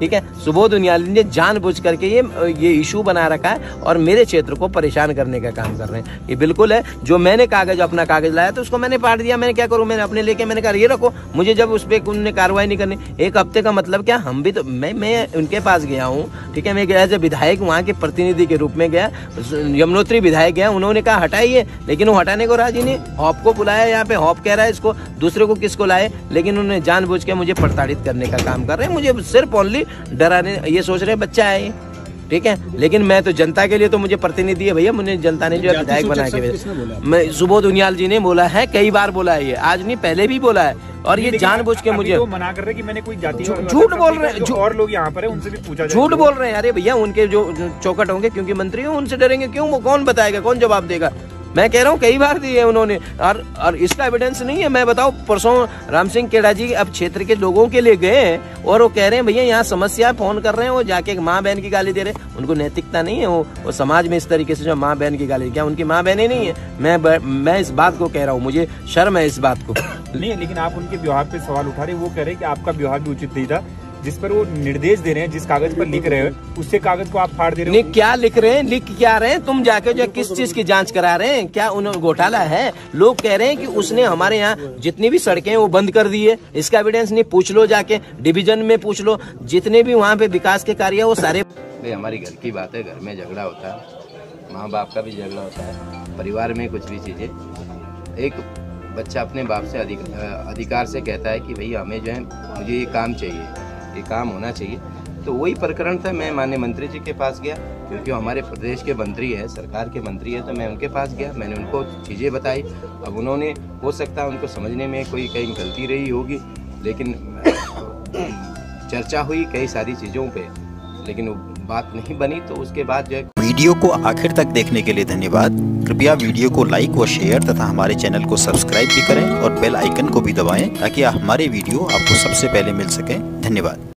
ठीक है? सुबोध उनियाल ने जानबूझ करके ये ये इशू बना रखा है और मेरे क्षेत्र को परेशान करने का काम कर रहे हैं। ये बिल्कुल है। जो मैंने कागज़ अपना कागज़ लाया तो उसको मैंने पाट दिया। मैंने क्या करूँ? मैंने अपने लेके मैंने कहा, ये रखो। मुझे जब उस पर उन्होंने कार्रवाई नहीं करनी। एक हफ़्ते का मतलब क्या? हम भी तो मैं मैं उनके पास गया हूँ, ठीक है? मैं एज ए विधायक वहाँ के प्रतिनिधि के रूप में गया। यमुनोत्री विधायक गया। उन्होंने कहा, हटाइए। लेकिन वो हटाने को राज़ी नहीं। हॉप को बुलाया यहाँ पे। हॉप कह रहा है इसको। दूसरे को किसको लाए? लेकिन उन्होंने जानबूझ के मुझे प्रताड़ित करने का काम कर रहे हैं। मुझे सिर्फ़ ओनली डराने ये सोच रहे बच्चा है ठीक है? लेकिन मैं तो जनता के लिए तो मुझे प्रतिनिधि है भैया मुझे जनता ने जो है विधायक बना के मैं सुबोध उनियाल जी ने बोला है कई बार बोला है ये। आज नहीं पहले भी बोला है। और ये जानबूझ के मुझे तो मना कर रहे कि मैंने कोई जाति झूठ बोल रहे हैं और लोग यहाँ पर है उनसे भी पूछा झूठ बोल रहे हैं। अरे भैया उनके जो चौकट होंगे क्योंकि मंत्री हो उनसे डरेंगे। क्यों? वो कौन बताएगा? कौन जवाब देगा? मैं कह रहा हूँ, कई बार दिए उन्होंने। और और इसका एविडेंस नहीं है। मैं बताऊँ, परसों राम सिंह केड़ा जी अब क्षेत्र के लोगों के लिए गए और वो कह रहे हैं, भैया, यहाँ समस्या फ़ोन कर रहे हैं, वो जाके एक माँ बहन की गाली दे रहे हैं। उनको नैतिकता नहीं है, वो वो समाज में इस तरीके से जो माँ बहन की गाली, क्या उनकी माँ बहनें नहीं है? मैं मैं इस बात को कह रहा हूँ, मुझे शर्म है इस बात को। नहीं, लेकिन आप उनके व्यवहार पे सवाल उठा रहे वो कह रहे कि आपका व्यवहार भी उचित नहीं था। जिस पर वो निर्देश दे रहे हैं जिस कागज़ पर लिख रहे हैं उससे कागज़ को आप फाड़ दे रहे हैं। क्या लिख रहे हैं? लिख क्या रहे हैं? तुम जाके जो किस चीज़ की जाँच करा रहे हैं? क्या उन घोटाला है? लोग कह रहे हैं कि उसने हमारे यहाँ जितनी भी सड़कें वो बंद कर दी है। इसका एविडेंस नहीं पूछ लो जाके डिविजन में पूछ लो। जितने भी वहाँ पे विकास के कार्य है वो सारे हमारी घर की बात है घर में झगड़ा होता है। माँ बाप का भी झगड़ा होता है। परिवार में कुछ भी चीज़ें। एक बच्चा अपने बाप से अधिकार से कहता है कि भैया हमें जो है मुझे ये काम चाहिए। ये काम होना चाहिए। तो वही प्रकरण था, मैं मान्य मंत्री जी के पास गया, क्योंकि हमारे प्रदेश के मंत्री है, सरकार के मंत्री है तो मैं उनके पास गया, मैंने उनको चीज़ें बताई। अब उन्होंने, हो सकता है उनको समझने में कोई कहीं गलती रही होगी, लेकिन चर्चा हुई कई सारी चीज़ों पे, लेकिन वो बात नहीं बनी तो उसके बाद जो है वीडियो को आखिर तक देखने के लिए धन्यवाद। कृपया वीडियो को लाइक व शेयर तथा हमारे चैनल को सब्सक्राइब भी करें और बेल आइकन को भी दबाएँ ताकि हमारे वीडियो आपको सबसे पहले मिल सके। धन्यवाद।